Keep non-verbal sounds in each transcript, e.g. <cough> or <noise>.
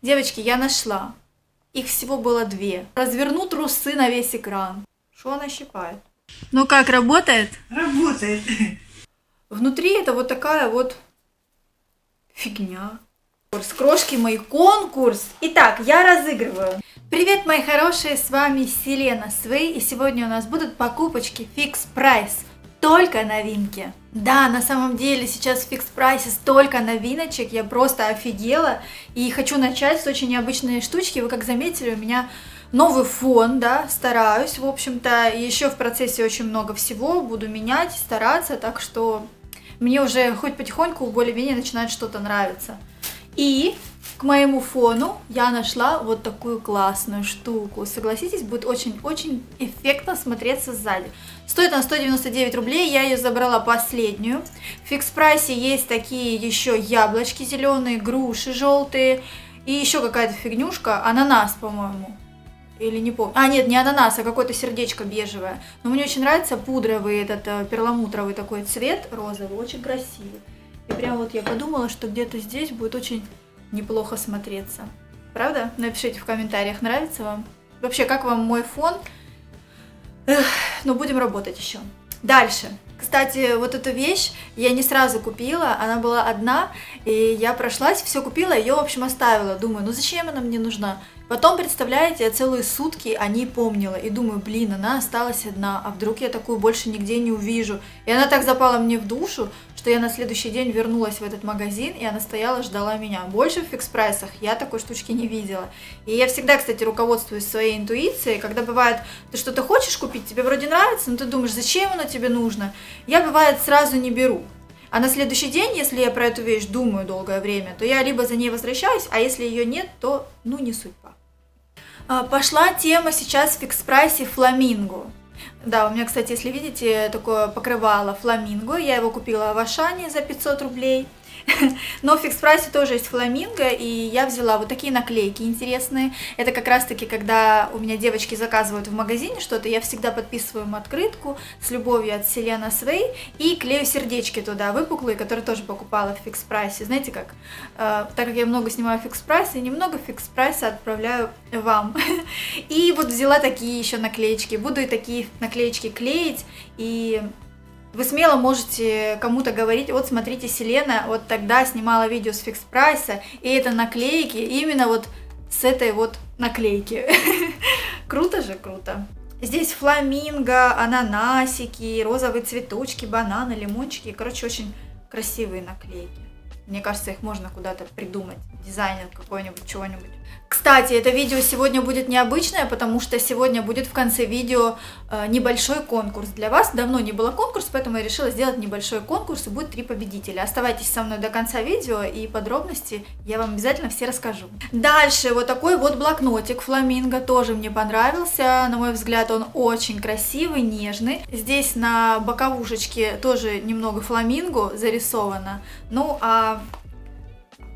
Девочки, я нашла. Их всего было две. Разверну трусы на весь экран. Что она щипает? Ну как, работает? Работает. Внутри это вот такая вот фигня. С крошки мой конкурс. Итак, я разыгрываю. Привет, мои хорошие, с вами Селена Свей, и сегодня у нас будут покупочки фикс прайс. Только новинки. Да, на самом деле сейчас в фикс прайсе столько новиночек, я просто офигела. И хочу начать с очень необычной штучки. Вы как заметили, у меня новый фон, да, стараюсь, в общем-то. Еще в процессе очень много всего, буду менять, стараться, так что мне уже хоть потихоньку более-менее начинает что-то нравиться. И к моему фону я нашла вот такую классную штуку. Согласитесь, будет очень-очень эффектно смотреться сзади. Стоит она 199 рублей, я ее забрала последнюю. В фикс прайсе есть такие еще яблочки зеленые, груши желтые и еще какая-то фигнюшка, ананас, по-моему. Или не помню. А, нет, не ананас, а какое-то сердечко бежевое. Но мне очень нравится пудровый этот э, перламутровый такой цвет розовый, очень красивый. И прям вот я подумала, что где-то здесь будет очень неплохо смотреться. Правда? Напишите в комментариях, нравится вам. Вообще, как вам мой фон? Эх, ну, будем работать еще. Дальше. Кстати, вот эту вещь я не сразу купила, она была одна, и я прошлась, все купила, ее, в общем, оставила. Думаю, ну зачем она мне нужна? Потом, представляете, я целые сутки о ней помнила и думаю, блин, она осталась одна, а вдруг я такую больше нигде не увижу. И она так запала мне в душу, что я на следующий день вернулась в этот магазин, и она стояла, ждала меня. Больше в фикс-прайсах я такой штучки не видела. И я всегда, кстати, руководствуюсь своей интуицией, когда бывает, ты что-то хочешь купить, тебе вроде нравится, но ты думаешь, зачем оно тебе нужно? Я, бывает, сразу не беру. А на следующий день, если я про эту вещь думаю долгое время, то я либо за ней возвращаюсь, а если ее нет, то ну не судьба. А, пошла тема сейчас в фикс-прайсе фламинго. Да, у меня, кстати, если видите, такое покрывало фламинго. Я его купила в Ашане за 500 рублей. <laughs> Но в фикс-прайсе тоже есть фламинго, и я взяла вот такие наклейки интересные. Это как раз-таки, когда у меня девочки заказывают в магазине что-то, я всегда подписываю им открытку с любовью от Селена Свей и клею сердечки туда, выпуклые, которые тоже покупала в фикс-прайсе. Знаете как? Э, так как я много снимаю фикс-прайса, немного фикс-прайса отправляю вам. <laughs> И вот взяла такие еще наклеечки. Буду и такие наклеечки клеить, и вы смело можете кому-то говорить, вот смотрите, Селена вот тогда снимала видео с фикс прайса, и это наклейки именно вот с этой вот наклейки. <laughs> Круто же, круто. Здесь фламинго, ананасики, розовые цветочки, бананы, лимончики. Короче, очень красивые наклейки. Мне кажется, их можно куда-то придумать. Дизайнер какой-нибудь, чего-нибудь. Кстати, это видео сегодня будет необычное, потому что сегодня будет в конце видео э, небольшой конкурс для вас. Давно не было конкурса, поэтому я решила сделать небольшой конкурс, и будет три победителя. Оставайтесь со мной до конца видео, и подробности я вам обязательно все расскажу. Дальше вот такой вот блокнотик фламинго, тоже мне понравился. На мой взгляд, он очень красивый, нежный. Здесь на боковушечке тоже немного фламинго зарисовано. Ну, а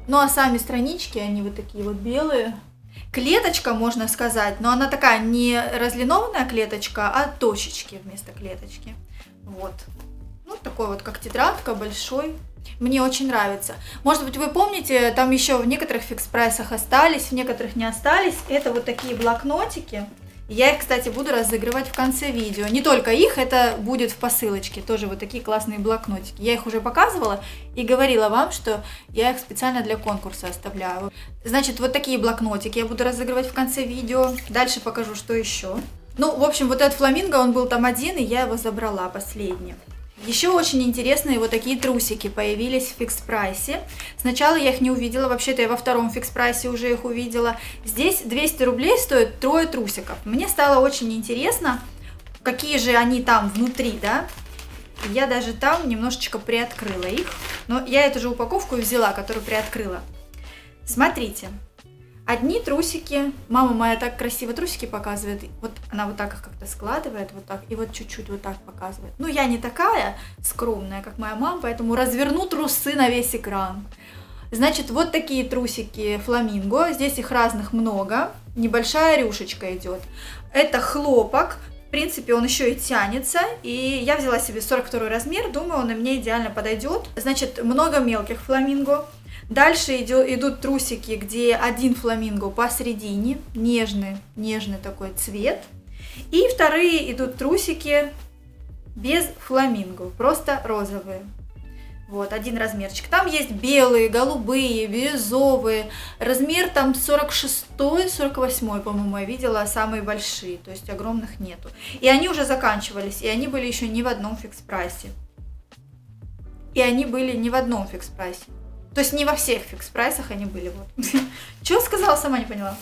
ну а сами странички, они вот такие вот белые. Клеточка, можно сказать, но она такая не разлинованная клеточка, а точечки вместо клеточки. Вот. Ну, такой вот, как тетрадка, большой. Мне очень нравится. Может быть, вы помните, там еще в некоторых фикс-прайсах остались, в некоторых не остались. Это вот такие блокнотики. Я их, кстати, буду разыгрывать в конце видео. Не только их, это будет в посылочке. Тоже вот такие классные блокнотики. Я их уже показывала и говорила вам, что я их специально для конкурса оставляю. Значит, вот такие блокнотики я буду разыгрывать в конце видео. Дальше покажу, что еще. Ну, в общем, вот этот фламинго, он был там один, и я его забрала последний. Еще очень интересные вот такие трусики появились в фикс-прайсе. Сначала я их не увидела, вообще-то я во втором фикс-прайсе уже их увидела. Здесь 200 рублей стоит трое трусиков. Мне стало очень интересно, какие же они там внутри, да. Я даже там немножечко приоткрыла их. Но я эту же упаковку взяла, которую приоткрыла. Смотрите, Одни трусики, мама моя так красиво трусики показывает, вот она вот так их как-то складывает, вот так, и вот чуть-чуть вот так показывает. Ну, я не такая скромная, как моя мама, поэтому разверну трусы на весь экран. Значит, вот такие трусики фламинго, здесь их разных много, небольшая рюшечка идет. Это хлопок, в принципе, он еще и тянется, и я взяла себе 42 размер, думаю, он и мне идеально подойдет. Значит, много мелких фламинго, Дальше идут трусики, где один фламинго посередине, нежный, нежный такой цвет. И вторые идут трусики без фламинго, просто розовые. Вот, один размерчик. Там есть белые, голубые, бирюзовые. Размер там 46-48, по-моему, я видела, самые большие. То есть огромных нету. И они уже заканчивались. И они были еще не в одном фикс-прайсе. И они были не в одном фикс-прайсе. То есть не во всех фикс-прайсах они были. Вот. <laughs> Чего сказала, сама не поняла.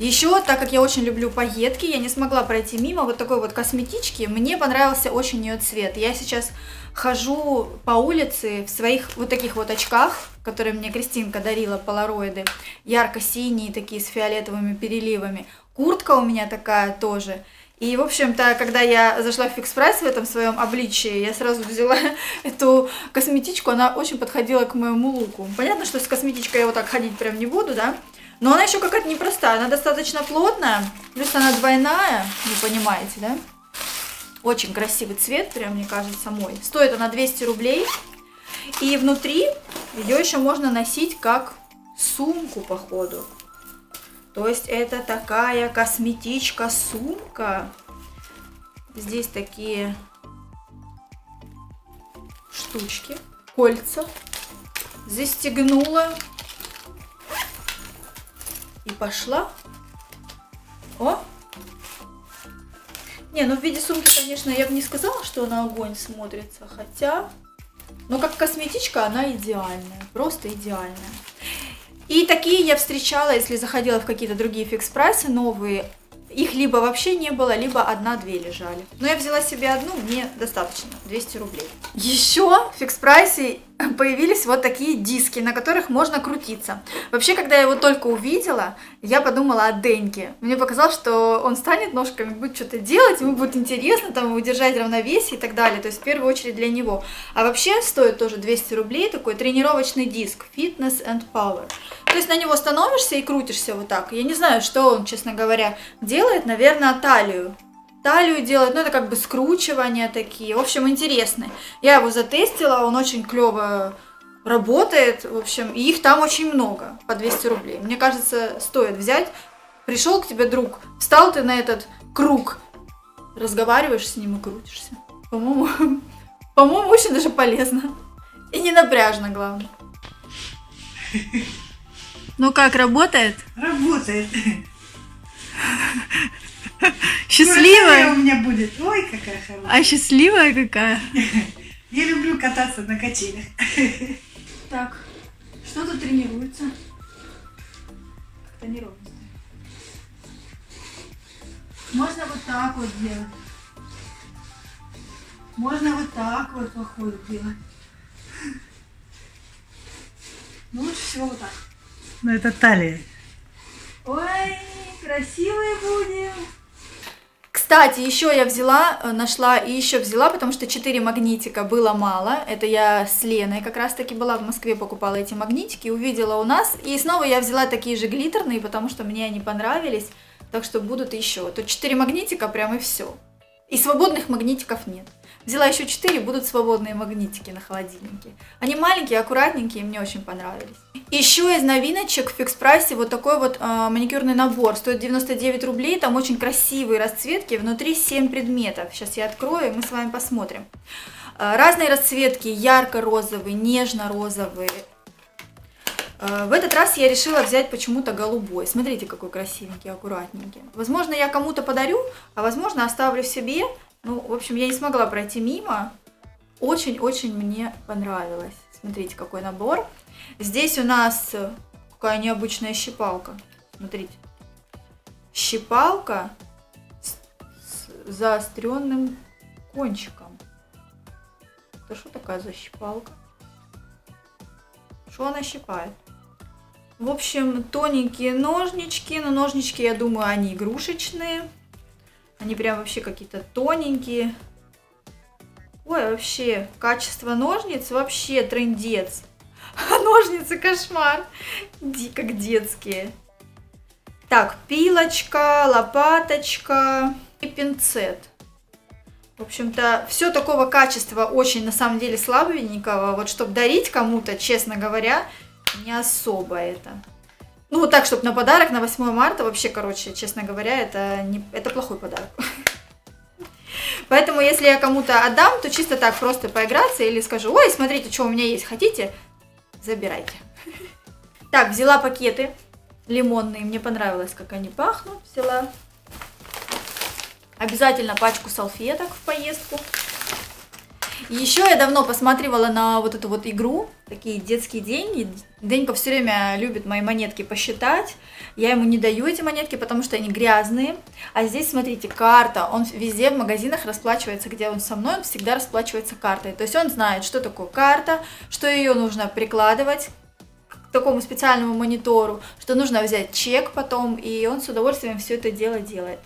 Еще, так как я очень люблю пайетки, я не смогла пройти мимо вот такой вот косметички. Мне понравился очень ее цвет. Я сейчас хожу по улице в своих вот таких вот очках, которые мне Кристинка дарила, полароиды, ярко-синие такие с фиолетовыми переливами. Куртка у меня такая тоже. И, в общем-то, когда я зашла в фикс прайс в этом своем обличии, я сразу взяла <laughs> эту косметичку, она очень подходила к моему луку. Понятно, что с косметичкой я вот так ходить прям не буду, да? Но она еще какая-то непростая, она достаточно плотная, плюс она двойная, вы понимаете, да? Очень красивый цвет, прям мне кажется, мой. Стоит она 200 рублей. И внутри ее еще можно носить как сумку, походу. То есть это такая косметичка-сумка. Здесь такие штучки, кольца. Застегнула и пошла. О! Не, ну в виде сумки, конечно, я бы не сказала, что она огонь смотрится, хотя... Но как косметичка она идеальная, просто идеальная. И такие я встречала, если заходила в какие-то другие фикс-прайсы новые, их либо вообще не было, либо одна-две лежали. Но я взяла себе одну, мне достаточно, 200 рублей. Еще в фикс-прайсе появились вот такие диски, на которых можно крутиться. Вообще, когда я его только увидела, я подумала о Деньке. Мне показалось, что он станет ножками, будет что-то делать, ему будет интересно там удержать равновесие и так далее. То есть, в первую очередь для него. А вообще стоит тоже 200 рублей такой тренировочный диск Fitness and Power. То есть на него становишься и крутишься вот так. Я не знаю, что он, честно говоря, делает. Наверное, талию талию делать, ну это как бы скручивания такие, в общем, интересный. Я его затестила, он очень клево работает, в общем, и их там очень много, по 200 рублей. Мне кажется, стоит взять. Пришел к тебе друг, встал ты на этот круг, разговариваешь с ним и крутишься. По-моему, <laughs> по-моему, очень даже полезно. И не напряжно, главное. <laughs> Ну как, работает? Работает. <laughs> <laughs> Счастливая? у меня будет. Ой, какая хорошая. А счастливая какая? <laughs> Я люблю кататься на качелях. <laughs> Так, что тут тренируется? Как-то неровно. Можно вот так вот делать. Можно вот так вот по ходу делать. Ну, лучше всего вот так. Ну, это талия. Ой, красивые будем. Кстати, еще я взяла, э, нашла и еще взяла, потому что 4 магнитика было мало. Это я с Леной как раз таки была в Москве, покупала эти магнитики, увидела у нас. И снова я взяла такие же глиттерные, потому что мне они понравились. Так что будут еще. Тут 4 магнитика прям и все. И свободных магнитиков нет. Взяла еще 4, будут свободные магнитики на холодильнике. Они маленькие, аккуратненькие, мне очень понравились. Еще из новиночек в фикс прайсе вот такой вот э, маникюрный набор. Стоит 99 рублей, там очень красивые расцветки, внутри 7 предметов. Сейчас я открою, и мы с вами посмотрим. Э, разные расцветки, ярко-розовые, нежно-розовые. Э, в этот раз я решила взять почему-то голубой. Смотрите, какой красивенький, аккуратненький. Возможно, я кому-то подарю, а возможно, оставлю себе. Ну, в общем, я не смогла пройти мимо. Очень-очень мне понравилось. Смотрите, какой набор. Здесь у нас какая необычная щипалка. Смотрите. Щипалка с, с заостренным кончиком. Это что такая за щипалка? Что она щипает? В общем, тоненькие ножнички. Но ножнички, я думаю, они игрушечные. Они прям вообще какие-то тоненькие. Ой, вообще, качество ножниц вообще трендец. <laughs> Ножницы кошмар. Ди, как детские. Так, пилочка, лопаточка и пинцет. В общем-то, все такого качества очень, на самом деле, слабенького. Вот, чтобы дарить кому-то, честно говоря, не особо это. Ну, вот так, чтобы на подарок на 8 марта, вообще, короче, честно говоря, это, не, это плохой подарок. <laughs> Поэтому, если я кому-то отдам, то чисто так, просто поиграться или скажу, ой, смотрите, что у меня есть, хотите? Забирайте. <laughs> Так, взяла пакеты лимонные, мне понравилось, как они пахнут, взяла. Обязательно пачку салфеток в поездку. Еще я давно посматривала на вот эту вот игру, такие детские деньги. Денька все время любит мои монетки посчитать. Я ему не даю эти монетки, потому что они грязные. А здесь, смотрите, карта. Он везде в магазинах расплачивается, где он со мной, он всегда расплачивается картой. То есть он знает, что такое карта, что ее нужно прикладывать такому специальному монитору, что нужно взять чек потом, и он с удовольствием все это дело делает.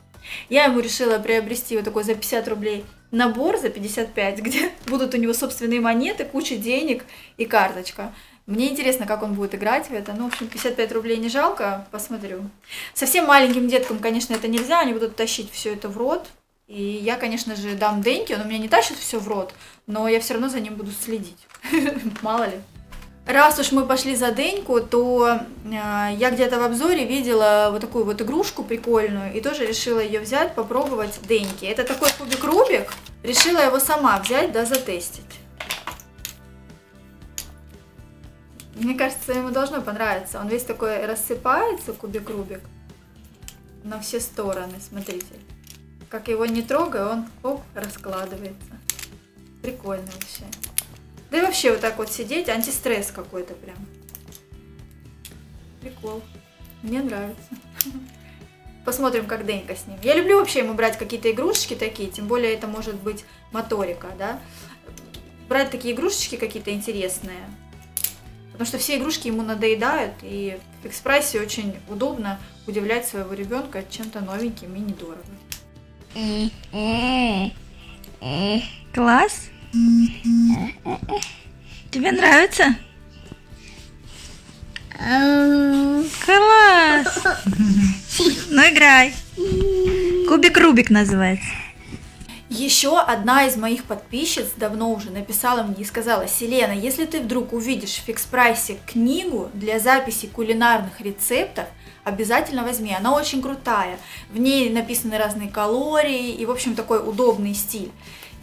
Я ему решила приобрести вот такой за 50 рублей набор за 55, <laughs> где будут у него собственные монеты, куча денег и карточка. Мне интересно, как он будет играть в это. Ну, в общем, 55 рублей не жалко, посмотрю. Совсем маленьким деткам, конечно, это нельзя, они будут тащить все это в рот. И я, конечно же, дам Деньке, он у меня не тащит все в рот, но я все равно за ним буду следить. <laughs> Мало ли. Раз уж мы пошли за Деньку, то э, я где-то в обзоре видела вот такую вот игрушку прикольную и тоже решила ее взять, попробовать Деньки. Это такой кубик Рубик, решила его сама взять, да, затестить. Мне кажется, ему должно понравиться. Он весь такой рассыпается, кубик Рубик, на все стороны, смотрите. Как его не трогаю, он оп, раскладывается. Прикольно вообще. Да и вообще вот так вот сидеть, антистресс какой-то прям. Прикол. Мне нравится. <laughs> Посмотрим, как Денька с ним. Я люблю вообще ему брать какие-то игрушечки такие, тем более это может быть моторика, да. Брать такие игрушечки какие-то интересные. Потому что все игрушки ему надоедают, и в экспрессе очень удобно удивлять своего ребенка чем-то новеньким и недорого. Класс? Тебе нравится? Класс! Ну играй. Кубик Рубик называется. Еще одна из моих подписчиц давно уже написала мне и сказала, Селена, если ты вдруг увидишь в фикс-прайсе книгу для записи кулинарных рецептов, обязательно возьми, она очень крутая. В ней написаны разные калории и, в общем, такой удобный стиль.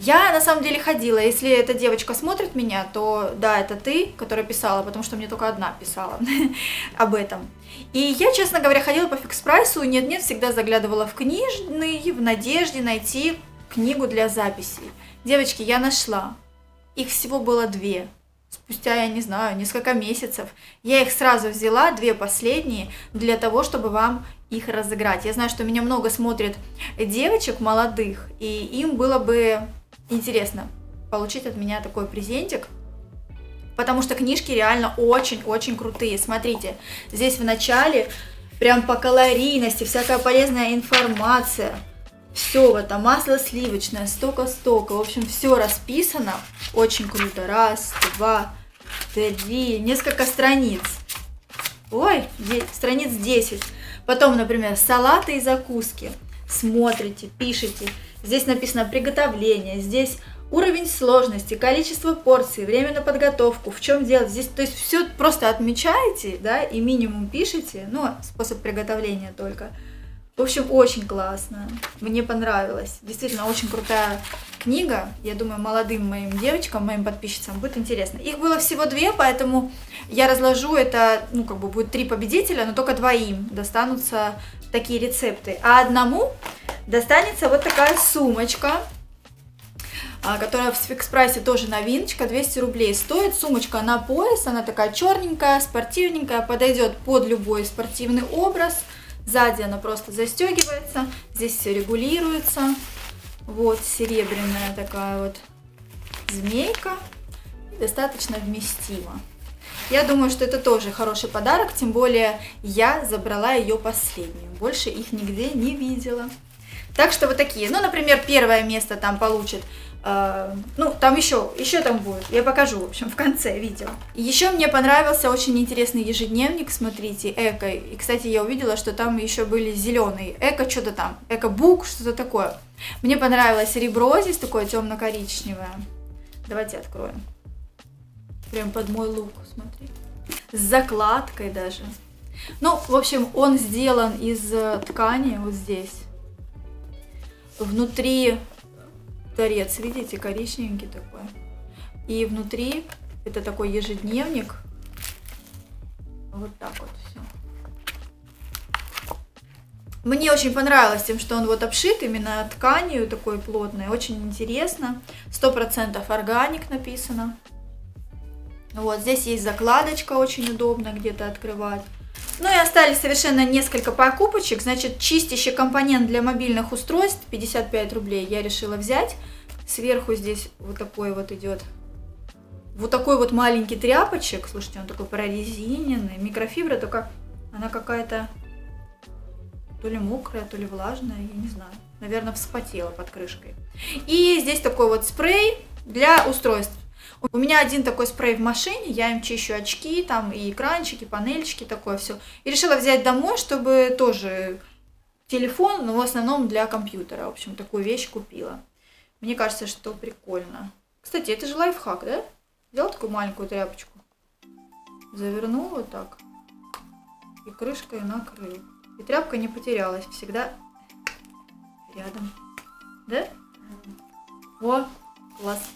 Я на самом деле ходила, если эта девочка смотрит меня, то да, это ты, которая писала, потому что мне только одна писала <laughs> об этом. И я, честно говоря, ходила по фикс-прайсу, нет-нет, всегда заглядывала в книжный, в надежде найти книгу для записей. Девочки, я нашла. Их всего было две. Спустя, я не знаю, несколько месяцев. Я их сразу взяла, две последние, для того, чтобы вам их разыграть. Я знаю, что меня много смотрят девочек молодых, и им было бы интересно получить от меня такой презентик, потому что книжки реально очень-очень крутые. Смотрите, здесь в начале прям по калорийности, всякая полезная информация. Все в этом, масло сливочное, столько-столько. В общем, все расписано. Очень круто. Раз, два, три, несколько страниц. Ой, страниц 10. Потом, например, салаты и закуски. Смотрите, пишите. Здесь написано приготовление, здесь уровень сложности, количество порций, время на подготовку, в чем дело. Здесь, то есть все просто отмечаете, да, и минимум пишите, ну, способ приготовления только. В общем, очень классно. Мне понравилось. Действительно, очень крутая книга. Я думаю, молодым моим девочкам, моим подписчицам будет интересно. Их было всего две, поэтому я разложу это, ну, как бы будет три победителя, но только двоим достанутся такие рецепты. А одному достанется вот такая сумочка, а, которая в фикс прайсе тоже новиночка, 200 рублей стоит. Сумочка на пояс, она такая черненькая, спортивненькая, подойдет под любой спортивный образ. Сзади она просто застегивается, здесь все регулируется. Вот серебряная такая вот змейка, достаточно вместима. Я думаю, что это тоже хороший подарок, тем более я забрала ее последнюю. Больше их нигде не видела. Так что вот такие. Ну, например, первое место там получит ну, там еще, еще там будет, я покажу, в общем, в конце видео. Еще мне понравился очень интересный ежедневник, смотрите, Эко. И, кстати, я увидела, что там еще были зеленые. Эко что-то там, Эко-бук, что-то такое. Мне понравилось ребро здесь такое темно-коричневое. Давайте откроем. Прям под мой лук, смотри. с закладкой даже. Ну, в общем, он сделан из э, ткани вот здесь. Внутри торец, видите, коричневенький такой. И внутри это такой ежедневник. Вот так вот все. Мне очень понравилось тем, что он вот обшит именно тканью такой плотной. Очень интересно. Сто процентов органик написано. Вот, здесь есть закладочка, очень удобно где-то открывать. Ну и остались совершенно несколько покупочек. Значит, чистящий компонент для мобильных устройств 55 рублей я решила взять. Сверху здесь вот такой вот идет вот такой вот маленький тряпочек. Слушайте, он такой прорезиненный. Микрофибра, только она какая-то то ли мокрая, то ли влажная, я не знаю. Наверное, вспотела под крышкой. И здесь такой вот спрей для устройств. У меня один такой спрей в машине, я им чищу очки, там и экранчики, панельчики, такое все. И решила взять домой, чтобы тоже телефон, но в основном для компьютера. В общем, такую вещь купила. Мне кажется, что прикольно. Кстати, это же лайфхак, да? Взял такую маленькую тряпочку, завернул вот так и крышкой накрыл. И тряпка не потерялась, всегда рядом. Да? О, класс.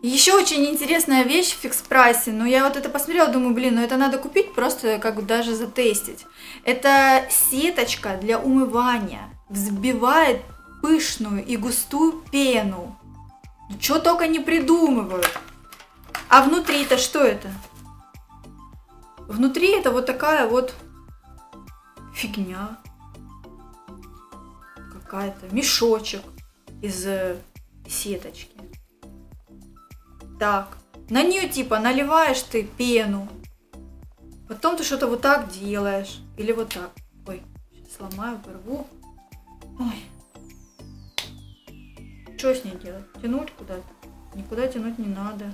Еще очень интересная вещь в фикс прайсе, но я вот это посмотрела, думаю, блин, ну это надо купить просто как бы даже затестить. Это сеточка для умывания, взбивает пышную и густую пену. Что только не придумывают. А внутри-то что это? Внутри это вот такая вот фигня. Какая-то мешочек из э, сеточки. Так, на нее типа наливаешь ты пену. Потом ты что-то вот так делаешь. Или вот так. Ой, сейчас сломаю, порву. Ой. Что с ней делать? Тянуть куда-то? Никуда тянуть не надо.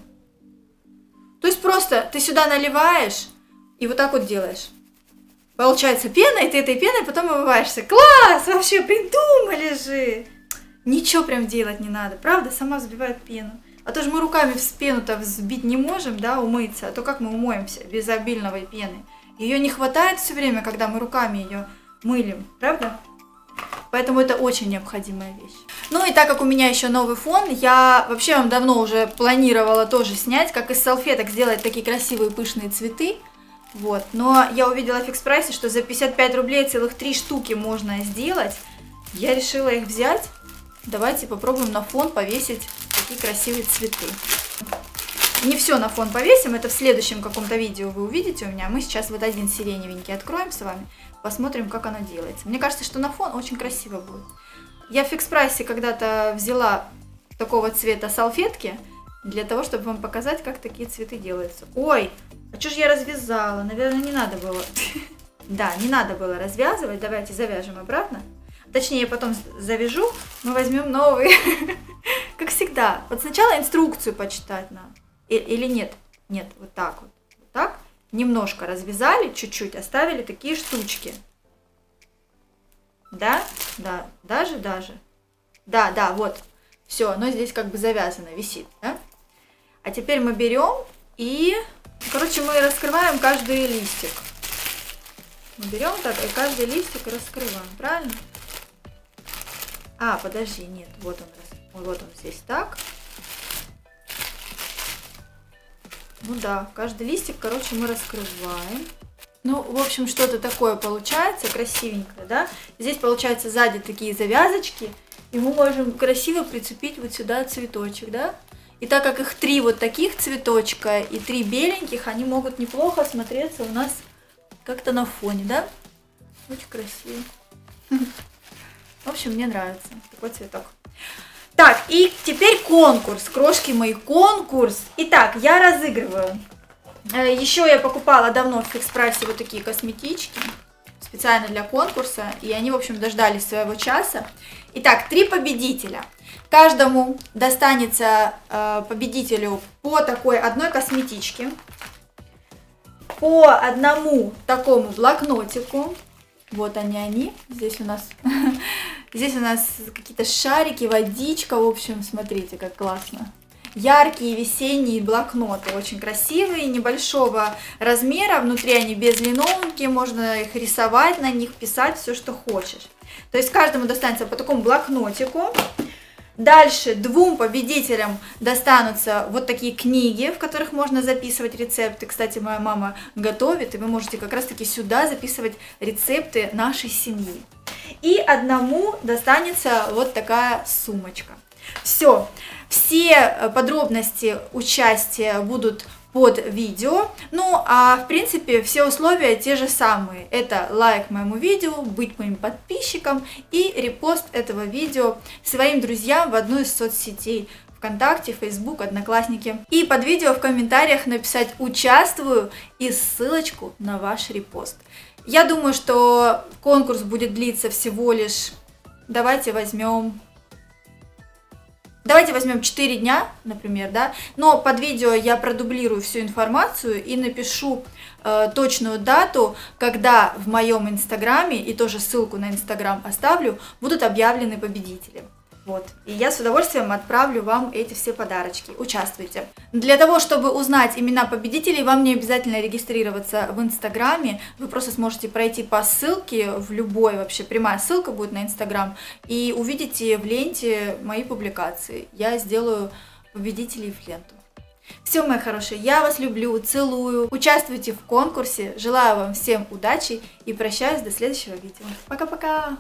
То есть просто ты сюда наливаешь и вот так вот делаешь. Получается пена, и ты этой пеной потом умываешься. Класс! Вообще придумали же! Ничего прям делать не надо, правда? Сама взбивает пену. А то же мы руками в пену-то взбить не можем, да, умыться. А то как мы умоемся без обильной пены? Ее не хватает все время, когда мы руками ее мылим, правда? Поэтому это очень необходимая вещь. Ну и так как у меня еще новый фон, я вообще вам давно уже планировала тоже снять, как из салфеток сделать такие красивые пышные цветы. Вот, но я увидела в фикс прайсе, что за 55 рублей целых три штуки можно сделать. Я решила их взять. Давайте попробуем на фон повесить такие красивые цветы. Не все на фон повесим, это в следующем каком-то видео вы увидите у меня. Мы сейчас вот один сиреневенький откроем с вами, посмотрим, как оно делается. Мне кажется, что на фон очень красиво будет. Я в фикс прайсе когда-то взяла такого цвета салфетки, для того, чтобы вам показать, как такие цветы делаются. Ой, а что же я развязала? Наверное, не надо было. <laughs> Да, не надо было развязывать. Давайте завяжем обратно. Точнее, я потом завяжу, мы возьмем новый. <laughs> Как всегда. Вот сначала инструкцию почитать надо. Или нет? Нет, вот так вот. Вот так. Немножко развязали, чуть-чуть, оставили такие штучки. Да? Да. Даже, даже. Да, да, вот. Все, оно здесь как бы завязано, висит. Да? А теперь мы берем и... Короче, мы раскрываем каждый листик. Мы берем так и каждый листик раскрываем, правильно? А, подожди, нет, вот он, вот он здесь так. Ну да, каждый листик, короче, мы раскрываем. Ну, в общем, что-то такое получается, красивенькое, да? Здесь, получается, сзади такие завязочки, и мы можем красиво прицепить вот сюда цветочек, да? И так как их три вот таких цветочка и три беленьких, они могут неплохо смотреться у нас как-то на фоне, да? Очень красиво. В общем, мне нравится такой цветок. Так, и теперь конкурс. Крошки мои, конкурс. Итак, я разыгрываю. Э, Еще я покупала давно в фикс прайсе вот такие косметички. Специально для конкурса. И они, в общем, дождались своего часа. Итак, три победителя. Каждому достанется э, победителю по такой одной косметичке. По одному такому блокнотику. Вот они, они. Здесь у нас, <laughs> здесь у нас какие-то шарики, водичка. В общем, смотрите, как классно. яркие весенние блокноты, очень красивые, небольшого размера, внутри они без линолники, можно их рисовать на них, писать все, что хочешь. То есть каждому достанется по такому блокнотику. Дальше двум победителям достанутся вот такие книги, в которых можно записывать рецепты. Кстати, моя мама готовит, и вы можете как раз-таки сюда записывать рецепты нашей семьи. И одному достанется вот такая сумочка. Все, все подробности участия будут под видео. Ну, а в принципе все условия те же самые. Это лайк моему видео, быть моим подписчиком и репост этого видео своим друзьям в одну из соцсетей. ВКонтакте, Фейсбук, Одноклассники. И под видео в комментариях написать «Участвую» и ссылочку на ваш репост. Я думаю, что конкурс будет длиться всего лишь... Давайте возьмем Давайте возьмем 4 дня, например, да, но под видео я продублирую всю информацию и напишу э, точную дату, когда в моем инстаграме, и тоже ссылку на инстаграм оставлю, будут объявлены победители. Вот. И я с удовольствием отправлю вам эти все подарочки. Участвуйте. Для того, чтобы узнать имена победителей, вам не обязательно регистрироваться в Инстаграме. Вы просто сможете пройти по ссылке в любой вообще, прямая ссылка будет на Инстаграм, и увидите в ленте мои публикации. Я сделаю победителей в ленту. Все, мои хорошие, я вас люблю, целую. Участвуйте в конкурсе. Желаю вам всем удачи и прощаюсь до следующего видео. Пока-пока!